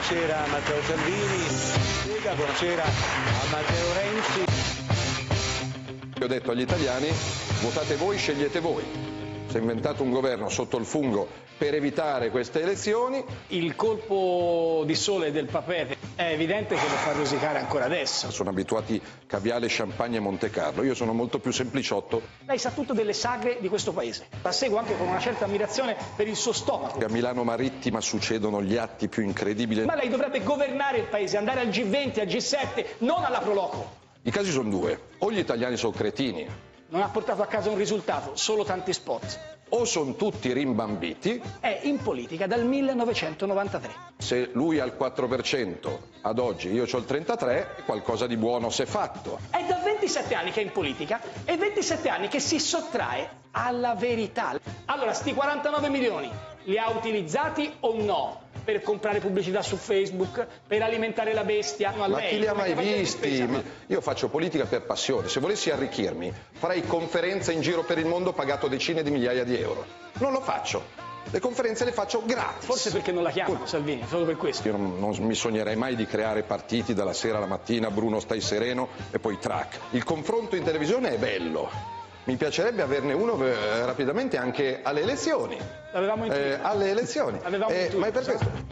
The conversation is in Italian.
buonasera a Matteo Salvini, Lega, buonasera a Matteo Renzi. Io ho detto agli italiani, votate voi, scegliete voi. Si è inventato un governo sotto il fungo per evitare queste elezioni. Il colpo di sole del papete è evidente che lo fa rosicare ancora adesso. Sono abituati caviale, champagne e Monte Carlo. Io sono molto più sempliciotto. Lei sa tutto delle sagre di questo paese. La seguo anche con una certa ammirazione per il suo stomaco. A Milano Marittima succedono gli atti più incredibili. Ma lei dovrebbe governare il paese, andare al G20, al G7, non alla Proloco. I casi sono due. O gli italiani sono cretini, Non ha portato a casa un risultato, solo tanti spot. o sono tutti rimbambiti. È in politica dal 1993. Se lui ha il 4%, ad oggi io ho il 33%, qualcosa di buono si è fatto. È da 27 anni che è in politica e 27 anni che si sottrae alla verità. Allora, sti 49 milioni li ha utilizzati o no? Per comprare pubblicità su Facebook, per alimentare la bestia? No, a Ma lei, chi li ha mai visti? Ma Io faccio politica per passione. Se volessi arricchirmi, farei conferenze in giro per il mondo pagato decine di migliaia di euro. Non lo faccio. Le conferenze le faccio gratis. Forse perché non la chiamano, Salvini, solo per questo. Io non, non mi sognerei mai di creare partiti dalla sera alla mattina, Bruno stai sereno e poi track. Il confronto in televisione è bello. Mi piacerebbe averne uno eh, rapidamente anche alle elezioni. L'avevamo intuito. Eh, alle elezioni. Avevamo Eh, intuito, ma è per questo.